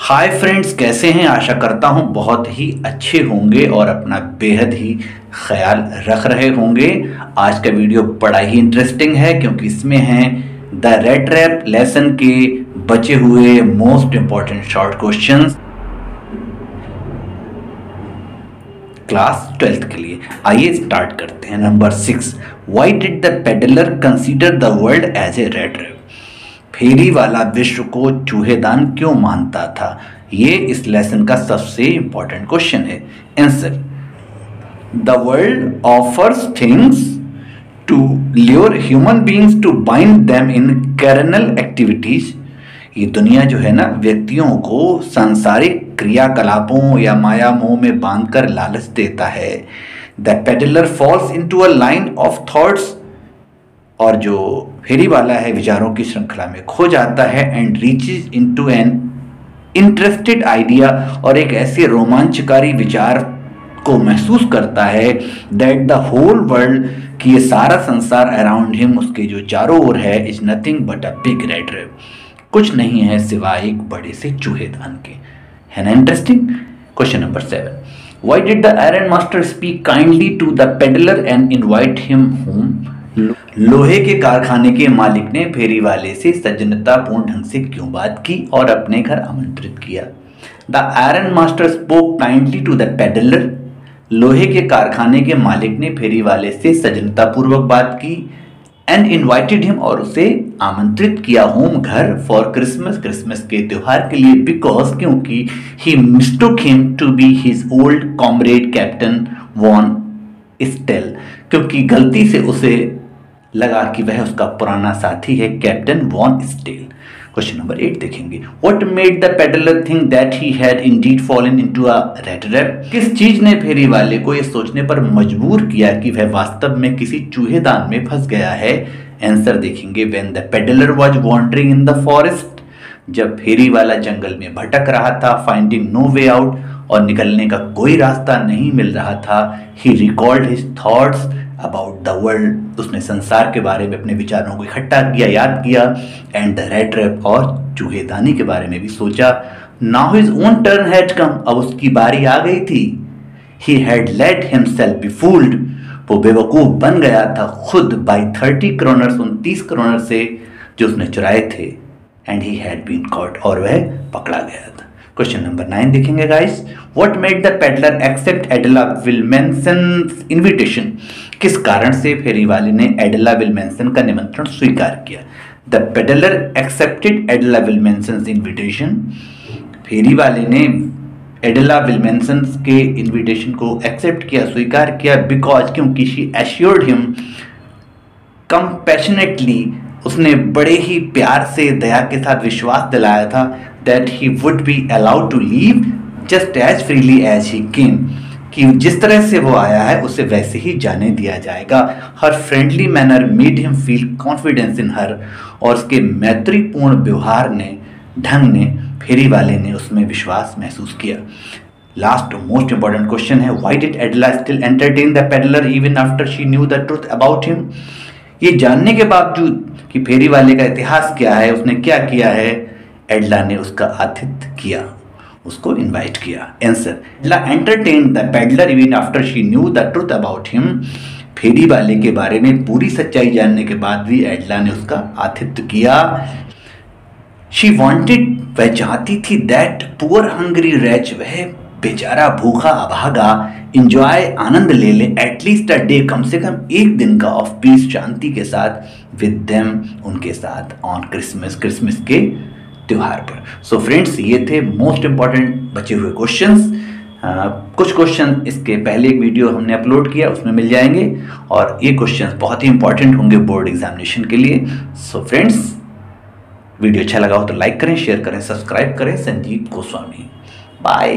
Hi friends कैसे हैं? आशा करता हूँ बहुत ही अच्छे होंगे और अपना बेहद ही ख्याल रख रहे होंगे। आज का वीडियो बड़ा ही इंटरेस्टिंग है क्योंकि इसमें हैं द रेड रैप लेसन के बचे हुए most important short questions class twelfth के लिए। आइए स्टार्ट करते हैं। Number six why did the peddler consider the world as a rat trap फेरी वाला विश्व को चूहेदान क्यों मानता था? ये इस लेसन का सबसे इंपॉर्टेंट क्वेश्चन है। Answer the world offers things to lure human beings to bind them in carnal activities ये दुनिया जो है ना, व्यक्तियों को सांसारिक क्रियाकलापों या माया मोह में बांधकर लालच देता है। The peddler falls into a line of thoughts और जो फेरी वाला है, विचारों की श्रृंखला में खो जाता है and reaches into an interested idea और एक ऐसे रोमांचकारी विचार को महसूस करता है दैट द होल वर्ल्ड कि ये सारा संसार अराउंड हिम उसके जो चारों ओर है is nothing but a big rat रेव कुछ नहीं है सिवाय एक बड़े से चूहे चूहेदान के। है ना interesting question number seven why did the iron master speak kindly to the peddler and invite him home लोहे के कारखाने के मालिक ने फेरी वाले से सज्जनतापूर्ण ढंग से क्यों बात की और अपने घर आमंत्रित किया? The iron master spoke kindly to the peddler लोहे के कारखाने के मालिक ने फेरी वाले से सज्जनतापूर्वक बात की एंड इनवाइटेड हिम और उसे आमंत्रित किया होम घर फॉर क्रिसमस क्रिसमस के त्योहार के लिए बिकॉज़ क्योंकि he mistook him to be his old comrade Captain Von Stahle क्योंकि गलती से उसे लगा कि वह उसका पुराना साथी है Captain Von Stahle question number eight देखेंगे। What made the peddler think that he had indeed fallen into a rat trap किस चीज़ ने फेरी वाले को यह सोचने पर मजबूर किया कि वह वास्तव में किसी चूहेदान में फंस गया है? आंसर देखेंगे। When the peddler was wandering in the forest जब फेरी वाला जंगल में भटक रहा था फाइंडिंग नो वे आउट और निकलने का कोई रास्ता नहीं मिल रहा था। He recalled his thoughts about the world उसने संसार के बारे में अपने विचारों को इकट्ठा किया, याद किया एंड द रेड रेप और चूहेदानी के बारे में भी सोचा। Now his own turn had come अब उसकी बारी आ गई थी। He had let himself be fooled वो बेवकूफ़ बन गया था खुद बाई थर्टी करोनर उनतीस करोनर से, जो उसने चुराए थे। And he had been caught और वह पकड़ा गया था। क्वेश्चन नंबर नाइन देखेंगे guys what made the peddler accept Edla Willmansson invitation किस कारण से फेरी वाले ने एडला विलमेंसन का निमंत्रण स्वीकार किया? The peddler accepted Edla Willmansson invitation फेरी वाले ने एडला विलमेंसन के इनविटेशन को एक्सेप्ट किया, स्वीकार किया बिकॉज़ क्योंकि शी एश्योर्ड हिम कंपैशनेटली उसने बड़े ही प्यार से दया के साथ विश्वास दिलाया था that he would be allowed to leave just as freely as he came कि जिस तरह से वो आया है, उसे वैसे ही जाने दिया जाएगा। Her friendly manner made him feel confidence in her और उसके मैत्रीपूर्ण व्यवहार ने, ढंग ने, फेरी वाले ने उसमें विश्वास महसूस किया। लास्ट मोस्ट इंपॉर्टेंट क्वेश्चन है why did Edla still entertain the peddler even after she knew the truth about him ये जानने के बावजूद कि फेरी वाले का इतिहास क्या है, उसने क्या किया है, एडला ने उसका आतिथ्य किया, उसको इनवाइट किया। Answer Edla entertain the peddler even after she knew the truth about him फेरी वाले के बारे में पूरी सच्चाई जानने के बाद भी एडला ने उसका आतिथ्य किया। शी वॉन्टेड वह चाहती थी दैट पुअर हंगरी रैच वह बेचारा भूखा अभागा इंजॉय आनंद ले ले एटलीस्ट अ डे कम से कम एक दिन का ऑफ़ पीस शांति के साथ विद देम उनके साथ ऑन क्रिसमस क्रिसमस के त्यौहार पर। सो so फ्रेंड्स ये थे मोस्ट इंपॉर्टेंट बचे हुए क्वेश्चंस कुछ क्वेश्चन इसके पहले एक वीडियो हमने अपलोड किया, उसमें मिल जाएँगे। और ये क्वेश्चंस बहुत ही इंपॉर्टेंट होंगे बोर्ड एग्जामिनेशन के लिए। सो so फ्रेंड्स वीडियो अच्छा लगा हो तो लाइक करें शेयर करें सब्सक्राइब करें। संजीव गोस्वामी। बाय